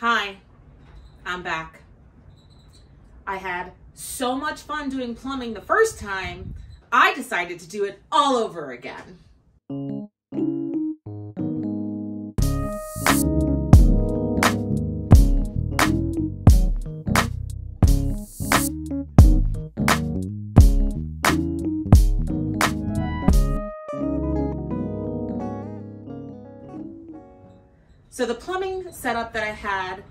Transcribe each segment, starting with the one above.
Hi, I'm back. I had so much fun doing plumbing the first time, I decided to do it all over again. So the plumbing setup that I had,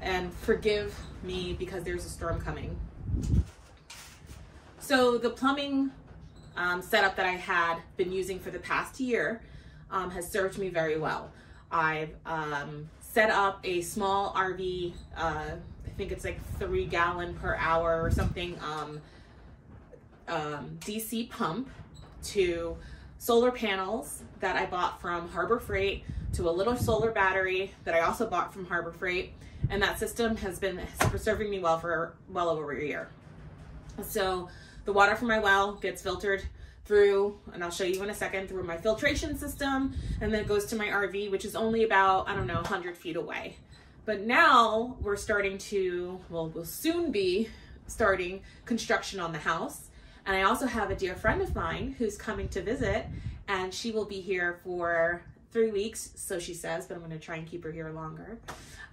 and forgive me because there's a storm coming. So the plumbing um, setup that I had been using for the past year um, has served me very well. I've um, set up a small RV, uh, I think it's like three gallon per hour or something, um, um, DC pump to solar panels that I bought from Harbor Freight to a little solar battery that I also bought from Harbor Freight. And that system has been serving me well for well over a year. So the water from my well gets filtered through, and I'll show you in a second, through my filtration system, and then it goes to my RV, which is only about, I don't know, 100 feet away. But now we're starting to, well, we'll soon be starting construction on the house. And I also have a dear friend of mine who's coming to visit, and she will be here for three weeks, so she says, but I'm going to try and keep her here longer.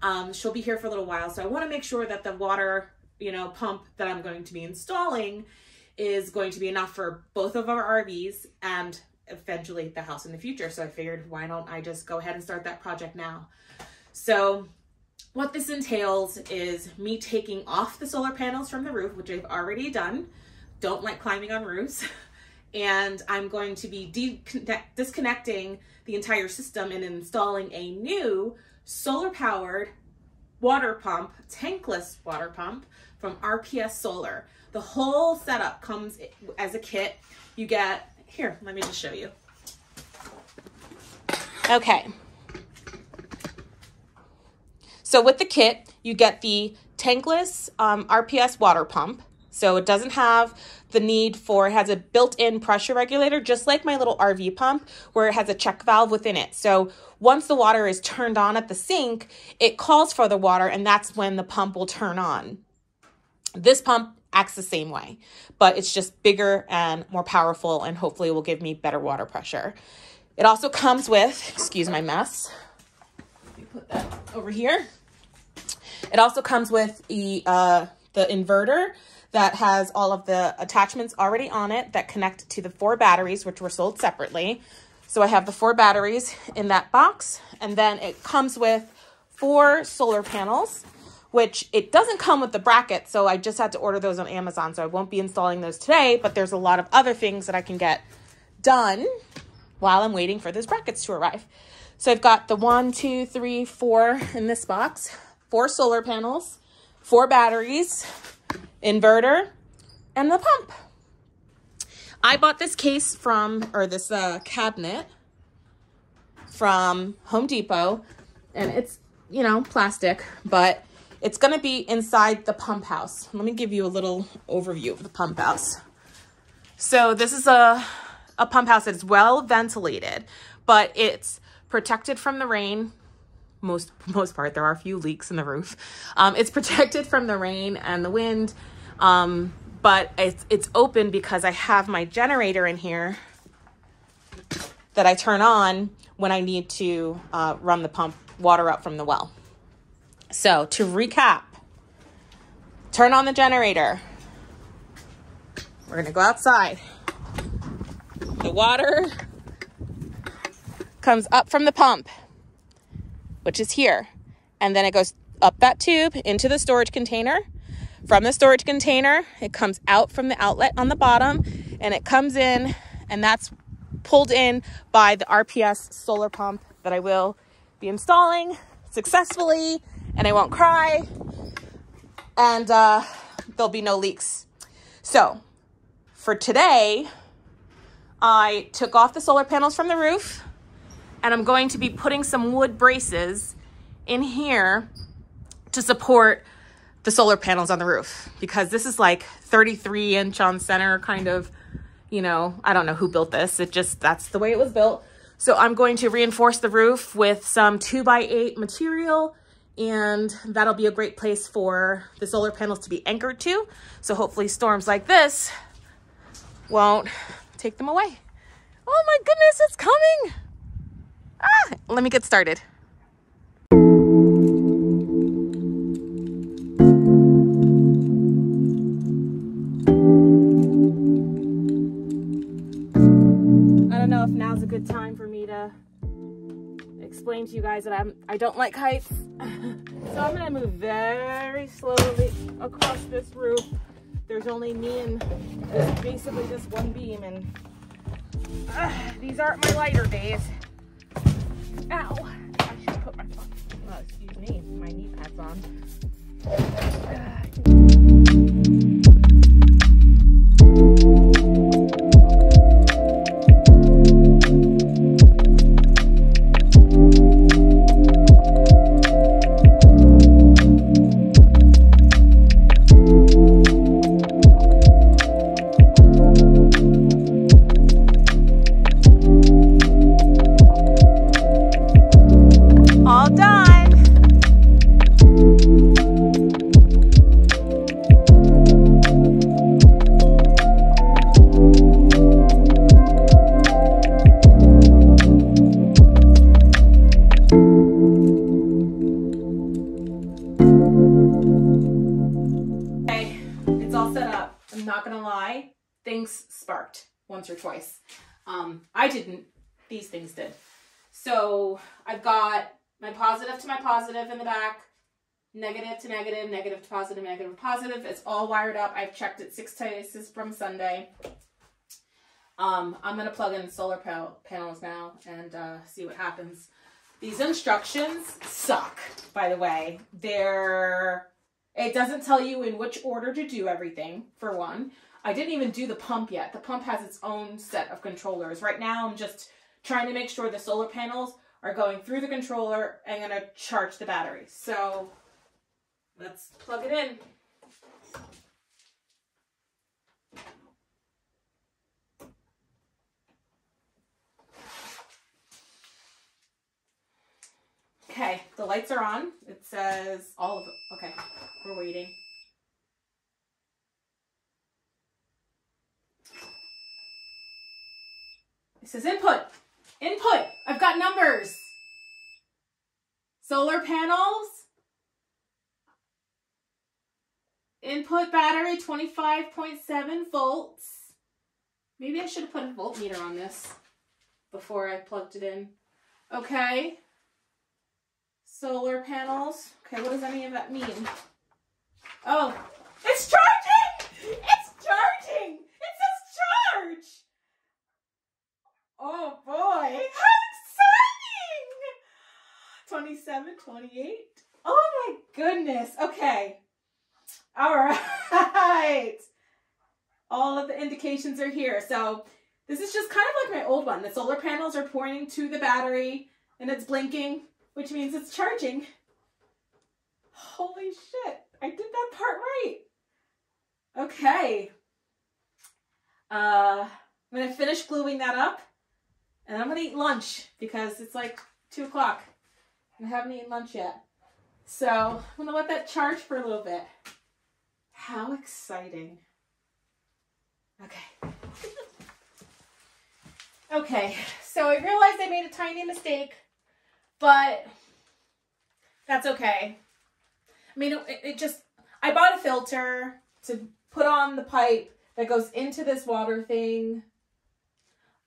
Um, she'll be here for a little while, so I want to make sure that the water, you know, pump that I'm going to be installing is going to be enough for both of our RVs and eventually the house in the future. So I figured, why don't I just go ahead and start that project now? So what this entails is me taking off the solar panels from the roof, which I've already done. Don't like climbing on roofs. and I'm going to be disconnecting the entire system and installing a new solar powered water pump, tankless water pump from RPS Solar. The whole setup comes as a kit. You get, here, let me just show you. Okay. So with the kit, you get the tankless um, RPS water pump. So it doesn't have the need for, it has a built-in pressure regulator, just like my little RV pump, where it has a check valve within it. So once the water is turned on at the sink, it calls for the water and that's when the pump will turn on. This pump acts the same way, but it's just bigger and more powerful and hopefully will give me better water pressure. It also comes with, excuse my mess, let me put that over here. It also comes with the, uh, the inverter that has all of the attachments already on it that connect to the four batteries, which were sold separately. So I have the four batteries in that box, and then it comes with four solar panels which it doesn't come with the bracket, so I just had to order those on Amazon, so I won't be installing those today, but there's a lot of other things that I can get done while I'm waiting for those brackets to arrive. So I've got the one, two, three, four in this box, four solar panels, four batteries, inverter, and the pump. I bought this case from, or this uh, cabinet from Home Depot, and it's, you know, plastic, but it's going to be inside the pump house. Let me give you a little overview of the pump house. So this is a, a pump house that's well ventilated, but it's protected from the rain. Most, most part, there are a few leaks in the roof. Um, it's protected from the rain and the wind, um, but it's, it's open because I have my generator in here that I turn on when I need to uh, run the pump water up from the well. So to recap, turn on the generator. We're gonna go outside. The water comes up from the pump, which is here. And then it goes up that tube into the storage container. From the storage container, it comes out from the outlet on the bottom and it comes in and that's pulled in by the RPS solar pump that I will be installing successfully and I won't cry and uh, there'll be no leaks. So for today, I took off the solar panels from the roof and I'm going to be putting some wood braces in here to support the solar panels on the roof because this is like 33 inch on center kind of, you know, I don't know who built this. It just, that's the way it was built. So I'm going to reinforce the roof with some two by eight material and that'll be a great place for the solar panels to be anchored to. So hopefully storms like this won't take them away. Oh my goodness, it's coming. Ah, let me get started. Know if now's a good time for me to explain to you guys that I'm I don't like heights. so I'm gonna move very slowly across this roof. There's only me and this, basically this one beam and uh, these aren't my lighter days. Ow! I should put my, excuse me, my knee pads on. All didn't, these things did. So I've got my positive to my positive in the back, negative to negative, negative to positive, negative to positive. It's all wired up. I've checked it six times from Sunday. Um, I'm gonna plug in solar pa- panels now and uh, see what happens. These instructions suck, by the way. They're it doesn't tell you in which order to do everything, for one. I didn't even do the pump yet. The pump has its own set of controllers. Right now, I'm just trying to make sure the solar panels are going through the controller and going to charge the battery. So let's plug it in. Okay, the lights are on. It says all of them. Okay, we're waiting. It says input. Input. I've got numbers. Solar panels. Input battery 25.7 volts. Maybe I should have put a voltmeter on this before I plugged it in. Okay. Solar panels. Okay, what does any of that mean? Oh, it's charging! It's charging! It says charge! Oh boy, how exciting! 27, 28. Oh my goodness. Okay. All right. All of the indications are here. So this is just kind of like my old one. The solar panels are pointing to the battery and it's blinking, which means it's charging. Holy shit. I did that part right. Okay. Uh, I'm going to finish gluing that up and I'm gonna eat lunch because it's like two o'clock and I haven't eaten lunch yet. So I'm gonna let that charge for a little bit. How exciting. Okay. okay, so I realized I made a tiny mistake, but that's okay. I mean, it, it just, I bought a filter to put on the pipe that goes into this water thing.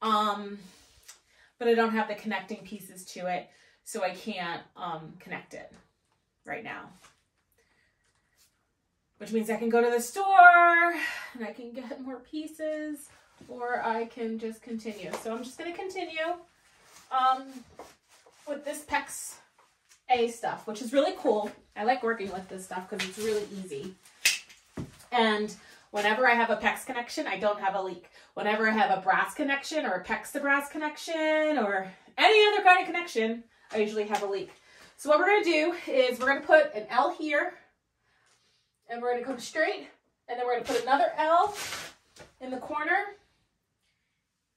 Um, but I don't have the connecting pieces to it, so I can't um, connect it right now. Which means I can go to the store and I can get more pieces or I can just continue. So I'm just going to continue um, with this PEX A stuff, which is really cool. I like working with this stuff because it's really easy. And whenever I have a PEX connection, I don't have a leak. Whenever I have a brass connection or a PEX to brass connection or any other kind of connection, I usually have a leak. So what we're going to do is we're going to put an L here and we're to come straight and then we're to put another L in the corner,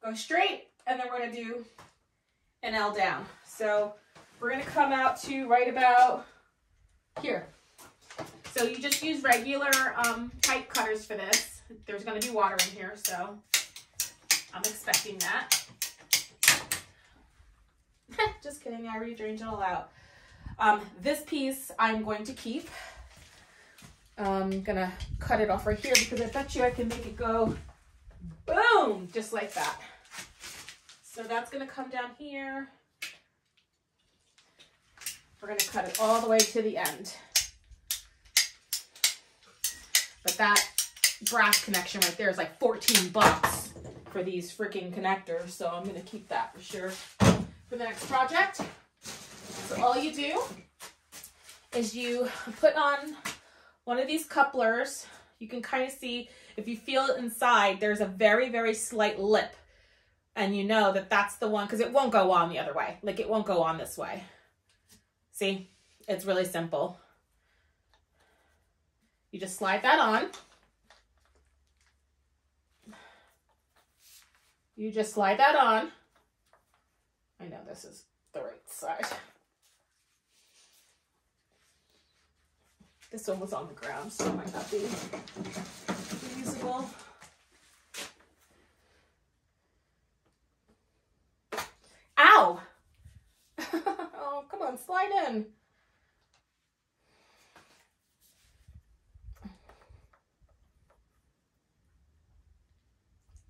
go straight, and then we're going to do an L down. So we're going to come out to right about here. So you just use regular um, pipe cutters for this. There's gonna be water in here, so I'm expecting that. just kidding, I already drained it all out. Um, this piece I'm going to keep. I'm gonna cut it off right here because I bet you I can make it go boom, just like that. So that's gonna come down here. We're gonna cut it all the way to the end. But that brass connection right there is like 14 bucks for these freaking connectors. So I'm gonna keep that for sure for the next project. So all you do is you put on one of these couplers. You can kind of see, if you feel it inside, there's a very, very slight lip. And you know that that's the one, because it won't go on the other way. Like it won't go on this way. See, it's really simple. You just slide that on. You just slide that on. I know this is the right side. This one was on the ground, so it might not be usable. Ow! oh, come on, slide in.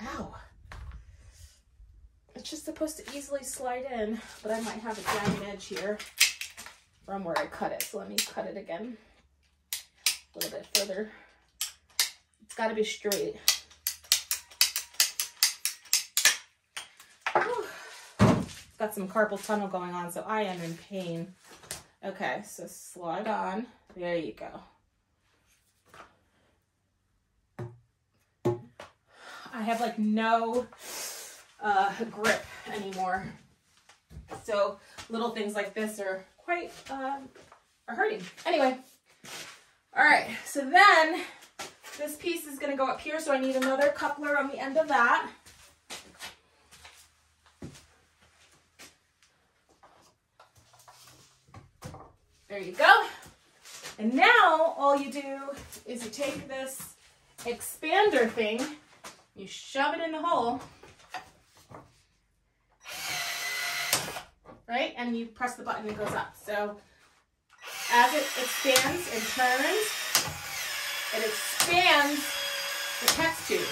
Ow. Just supposed to easily slide in, but I might have a jagged edge here from where I cut it. So let me cut it again a little bit further. It's got to be straight. It's got some carpal tunnel going on, so I am in pain. Okay, so slide on. There you go. I have like no uh, grip anymore. So little things like this are quite, uh, are hurting. Anyway, all right, so then this piece is gonna go up here, so I need another coupler on the end of that. There you go. And now all you do is you take this expander thing, you shove it in the hole, right? And you press the button, and it goes up. So as it expands and turns, it expands the PEX tube.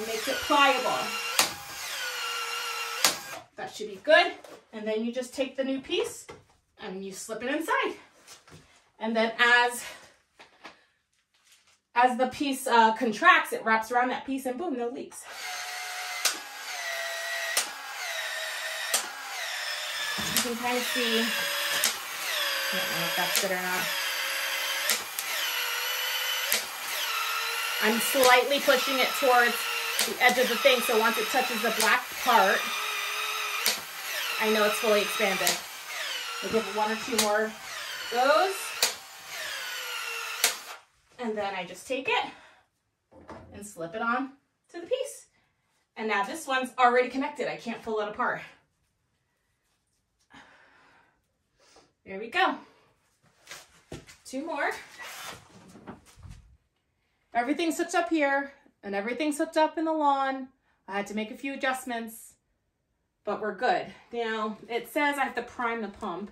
It makes it pliable. That should be good. And then you just take the new piece and you slip it inside. And then as as the piece uh, contracts, it wraps around that piece and boom, no leaks. You can kind of see, I don't know if that's good or not. I'm slightly pushing it towards the edge of the thing, so once it touches the black part, I know it's fully expanded. I'll give it one or two more goes. And then I just take it and slip it on to the piece. And now this one's already connected. I can't pull it apart. There we go. Two more. Everything's hooked up here and everything's hooked up in the lawn. I had to make a few adjustments, but we're good. Now, it says I have to prime the pump,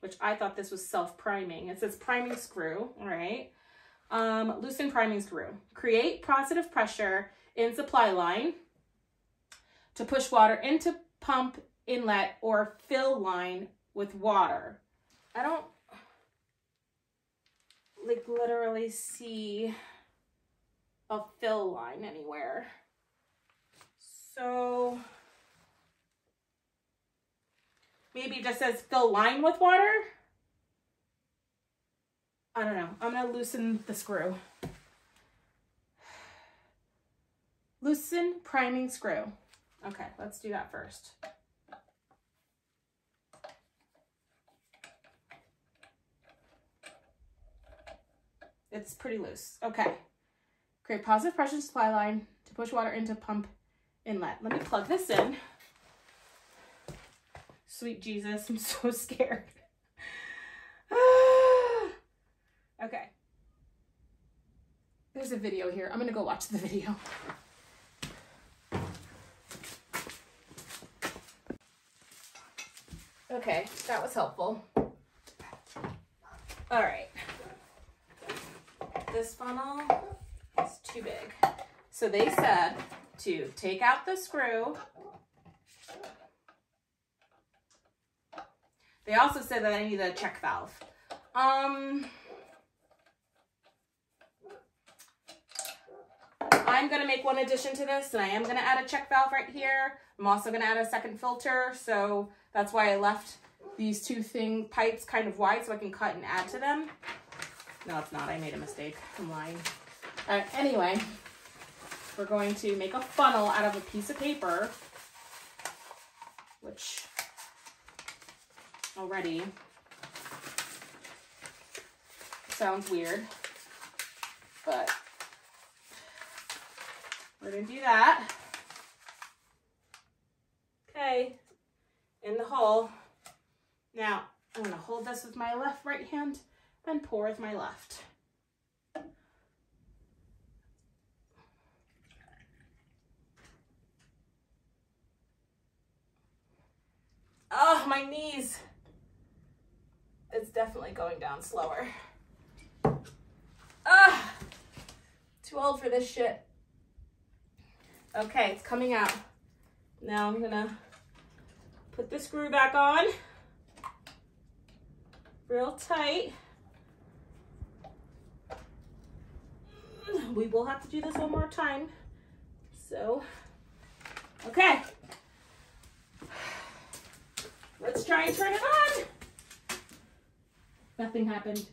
which I thought this was self-priming. It says priming screw, all right? Um, loosen priming screw. Create positive pressure in supply line to push water into pump inlet or fill line with water. I don't like literally see a fill line anywhere. So maybe it just says fill line with water. I don't know. I'm going to loosen the screw. Loosen priming screw. Okay, let's do that first. It's pretty loose. Okay. Create positive pressure supply line to push water into pump inlet. Let me plug this in. Sweet Jesus, I'm so scared. Okay. There's a video here. I'm gonna go watch the video. Okay, that was helpful. All right. This funnel is too big. So they said to take out the screw. They also said that I need a check valve. Um, I'm going to make one addition to this, and I am going to add a check valve right here. I'm also going to add a second filter, so that's why I left these two thing pipes kind of wide so I can cut and add to them. No, it's not. I made a mistake. I'm lying. Anyway, we're going to make a funnel out of a piece of paper, which already sounds weird, but we're to do that. Okay, in the hole. Now, I'm to hold this with my left right hand and pour with my left. Oh, my knees. It's definitely going down slower. Ah, too old for this shit. Okay, it's coming out. Now I'm gonna put the screw back on real tight. We will have to do this one more time. So, okay. Let's try and turn it on. Nothing happened.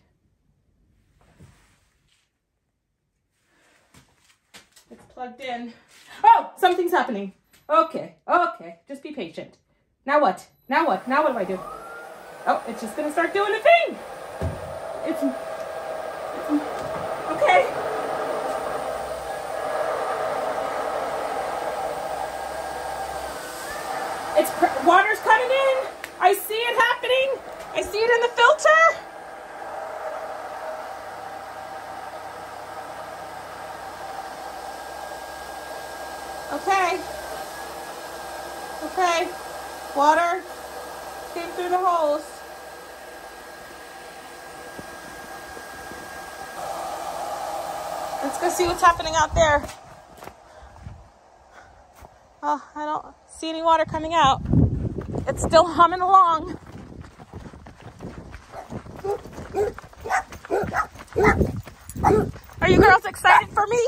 It's plugged in. Something's happening. Okay, okay, just be patient. Now what? Now what? Now what do I do? Oh, it's just gonna start doing a thing. It's, it's okay. It's water's coming in. I see it happening. I see it in the filter. Okay. Okay. Water came through the holes. Let's go see what's happening out there. Oh, I don't see any water coming out. It's still humming along. Are you girls excited for me?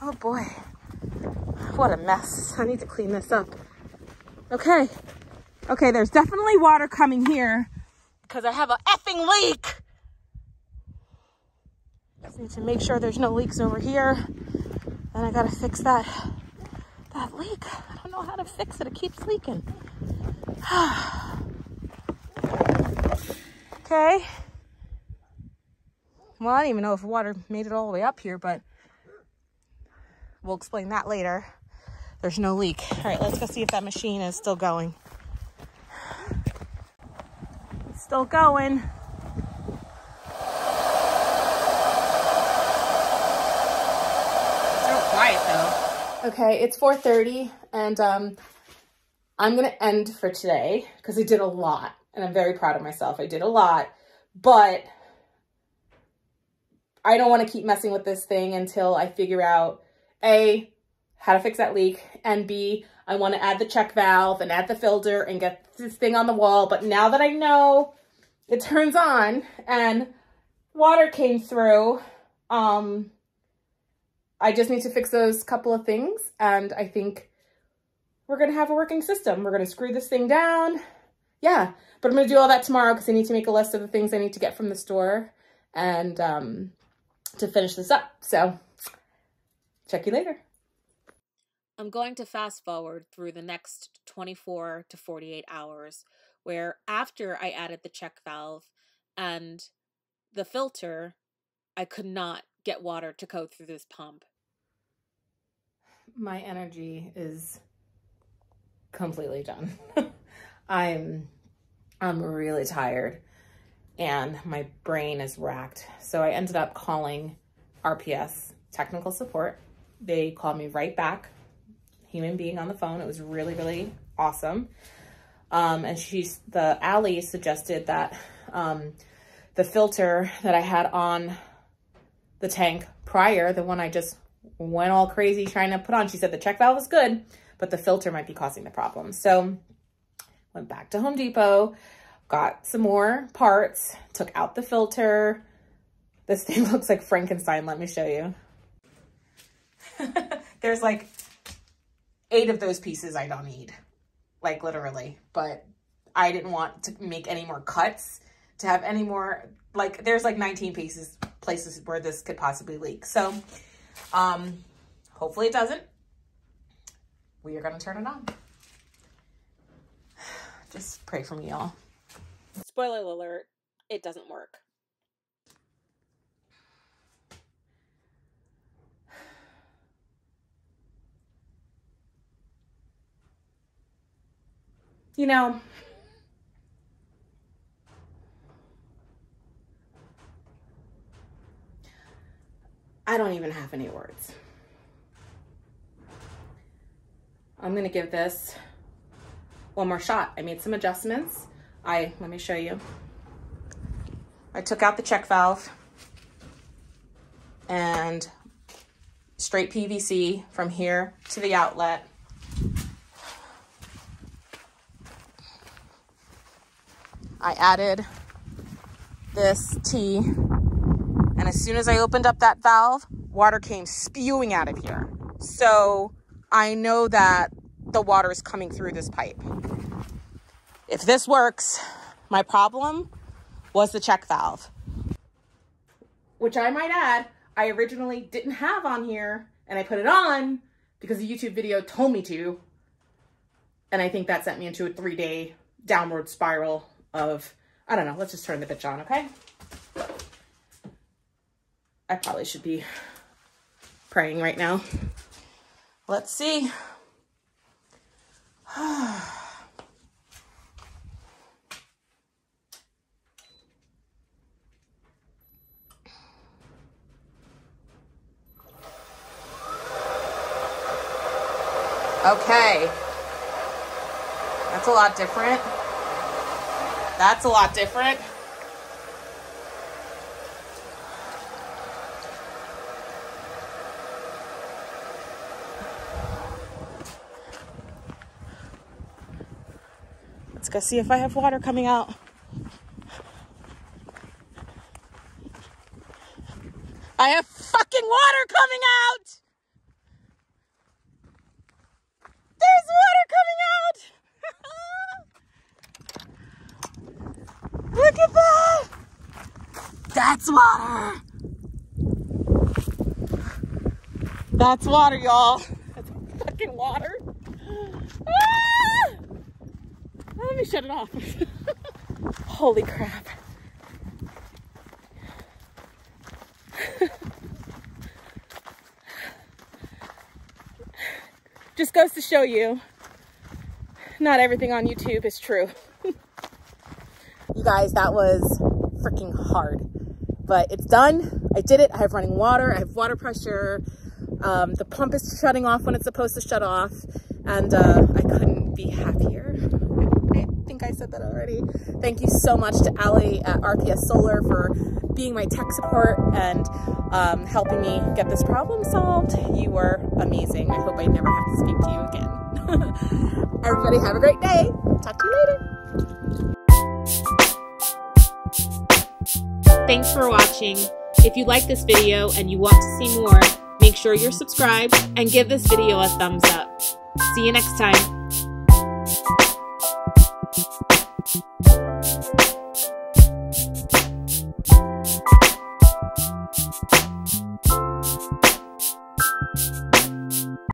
Oh boy. What a mess. I need to clean this up. Okay. Okay, there's definitely water coming here because I have a effing leak. Just need to make sure there's no leaks over here. And I gotta fix that, that leak I don't know how to fix it. It keeps leaking. okay. Well, I don't even know if water made it all the way up here, but we'll explain that later. There's no leak. All right, let's go see if that machine is still going. It's still going. so quiet though. Okay, it's 4.30 and um, I'm going to end for today because I did a lot and I'm very proud of myself. I did a lot, but I don't want to keep messing with this thing until I figure out A, how to fix that leak, and B, I want to add the check valve and add the filter and get this thing on the wall. But now that I know it turns on and water came through, um, I just need to fix those couple of things and I think we're going to have a working system. We're going to screw this thing down. Yeah, but I'm going to do all that tomorrow because I need to make a list of the things I need to get from the store and um, to finish this up. So check you later. I'm going to fast forward through the next 24 to 48 hours where after I added the check valve and the filter, I could not get water to go through this pump. my energy is completely done. I'm I'm really tired and my brain is racked. So I ended up calling RPS technical support. They called me right back, human being on the phone. It was really, really awesome. Um, and she's, the Allie suggested that um, the filter that I had on the tank prior, the one I just went all crazy trying to put on, she said the check valve was good, but the filter might be causing the problem. So went back to Home Depot, got some more parts, took out the filter. This thing looks like Frankenstein. Let me show you. There's like eight of those pieces I don't need, like literally, but I didn't want to make any more cuts to have any more, like there's like 19 pieces, places where this could possibly leak. So um, hopefully it doesn't. We are to turn it on. Just pray for me, y'all. Spoiler alert, it doesn't work. You know, I don't even have any words. I'm to give this one more shot. I made some adjustments. I, let me show you. I took out the check valve and straight PVC from here to the outlet. I added this T and as soon as I opened up that valve, water came spewing out of here. So I know that the water is coming through this pipe. If this works, my problem was the check valve, which I might add, I originally didn't have on here and I put it on because the YouTube video told me to. And I think that sent me into a three day downward spiral of, I don't know, let's just turn the bitch on, okay? I probably should be praying right now. Let's see. Okay. That's a lot different. That's a lot different. Let's go see if I have water coming out. I have fucking water coming out! There's water coming out! Look at that! That's water! That's water, y'all. That's fucking water. Ah! Let me shut it off. Holy crap. Just goes to show you, not everything on YouTube is true. you guys, that was freaking hard. But it's done. I did it. I have running water. I have water pressure. Um, the pump is shutting off when it's supposed to shut off. And uh, I couldn't be happier. I think I said that already. Thank you so much to Allie at RPS Solar for being my tech support and um, helping me get this problem solved. You were amazing. I hope I never have to speak to you again. Everybody have a great day. Talk to you later. Thanks for watching. If you like this video and you want to see more, make sure you're subscribed and give this video a thumbs up. See you next time.